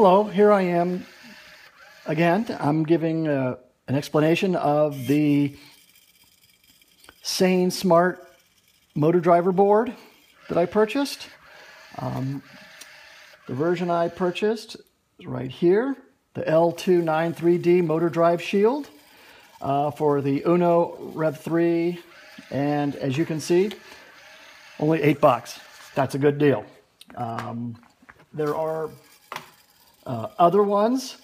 Hello, here I am again. I'm giving uh, an explanation of the Sainsmart motor driver board that I purchased. Um, the version I purchased is right here, the L293D motor drive shield uh, for the Uno Rev 3, and as you can see, only eight bucks. That's a good deal. Um, there are uh, other ones,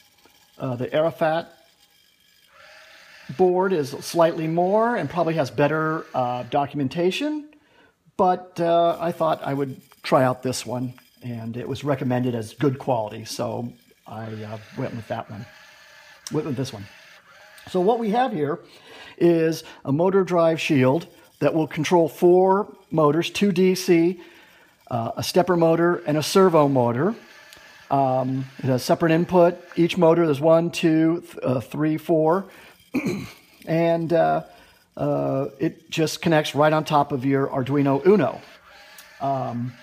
uh, the Adafruit board is slightly more and probably has better uh, documentation, but uh, I thought I would try out this one, and it was recommended as good quality, so I uh, went with that one, went with this one. So what we have here is a motor drive shield that will control four motors, two DC, uh, a stepper motor, and a servo motor. Um, it has separate input. Each motor, there's one, two, th- uh, three, four. and uh, uh, it just connects right on top of your Arduino Uno. Um,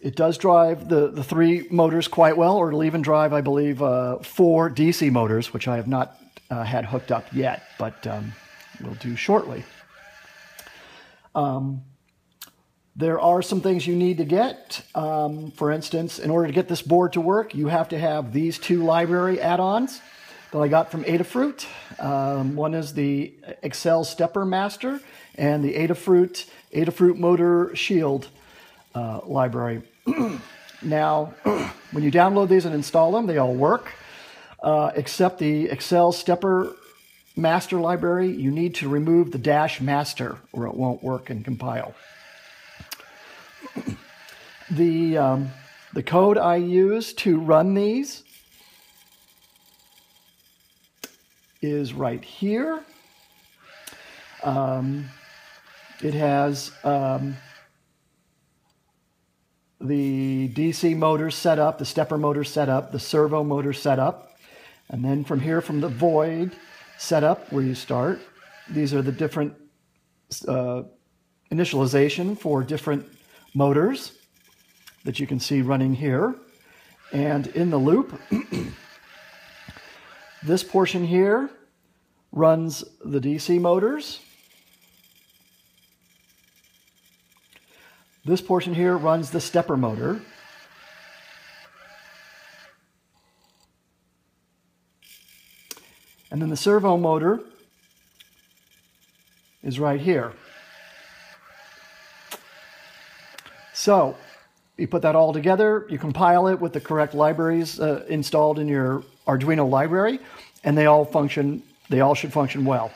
it does drive the, the three motors quite well, or it'll even drive, I believe, uh, four DC motors, which I have not uh, had hooked up yet, but um, we'll do shortly. Um, there are some things you need to get. Um, for instance, in order to get this board to work, you have to have these two library add-ons that I got from Adafruit. Um, one is the AccelStepper Master and the Adafruit Adafruit Motor Shield uh, library. now, when you download these and install them, they all work, uh, except the AccelStepper Master library. You need to remove the dash master or it won't work and compile. The, um, the code I use to run these is right here. Um, it has um, the DC motor set up, the stepper motor set up, the servo motor set up, and then from here, from the void setup where you start, these are the different uh, initialization for different motors that you can see running here. And in the loop, this portion here runs the DC motors. This portion here runs the stepper motor. And then the servo motor is right here. So you put that all together, you compile it with the correct libraries uh, installed in your Arduino library, and they all function, they all should function well.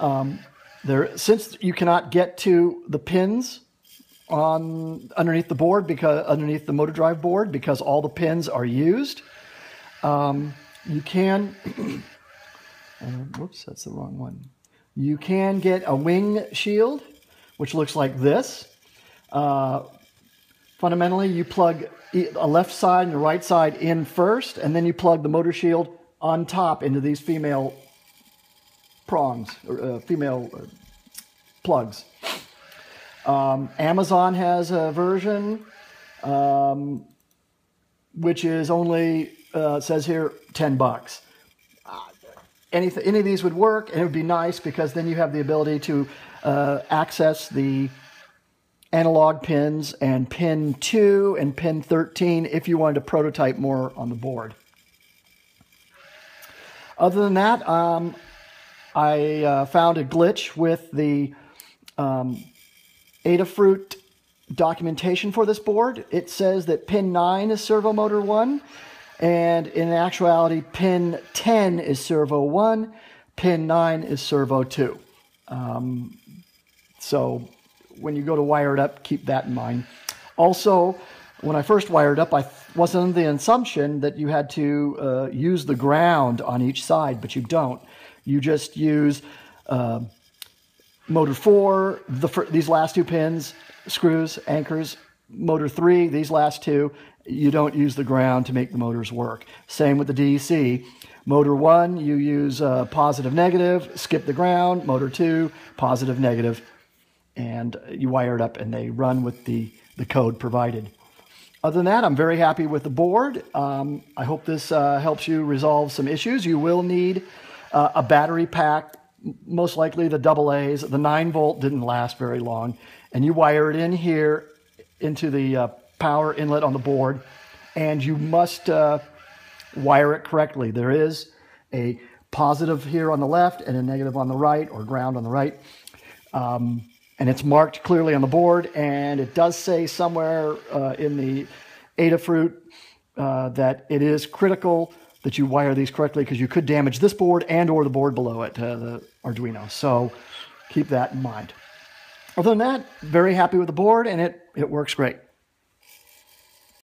Um, there, since you cannot get to the pins on underneath the board because underneath the motor drive board because all the pins are used, um, you can. uh, whoops, that's the wrong one. You can get a wing shield, which looks like this. Uh, fundamentally, you plug a left side and the right side in first, and then you plug the motor shield on top into these female prongs, or uh, female uh, plugs. Um, Amazon has a version um, which is only uh, says here ten bucks. Uh, anything, any of these would work, and it would be nice because then you have the ability to uh, access the analog pins and pin 2 and pin 13 if you wanted to prototype more on the board. Other than that, um, I uh, found a glitch with the um, Adafruit documentation for this board. It says that pin 9 is servo motor 1, and in actuality, pin 10 is servo 1, pin 9 is servo 2. Um, so when you go to wire it up, keep that in mind. Also, when I first wired up, I wasn't the assumption that you had to uh, use the ground on each side, but you don't. You just use uh, motor four, the, these last two pins, screws, anchors, motor three, these last two, you don't use the ground to make the motors work. Same with the DC. Motor one, you use uh, positive, negative, skip the ground. Motor two, positive, negative, and you wire it up and they run with the, the code provided. other than that, I'm very happy with the board. Um, I hope this uh, helps you resolve some issues. You will need uh, a battery pack, most likely the double A's. The 9 volt didn't last very long. And you wire it in here into the uh, power inlet on the board, and you must uh, wire it correctly. There is a positive here on the left and a negative on the right, or ground on the right. Um, and it's marked clearly on the board. And it does say somewhere uh, in the Adafruit uh, that it is critical that you wire these correctly because you could damage this board and or the board below it, uh, the Arduino. So keep that in mind. Other than that, very happy with the board and it, it works great.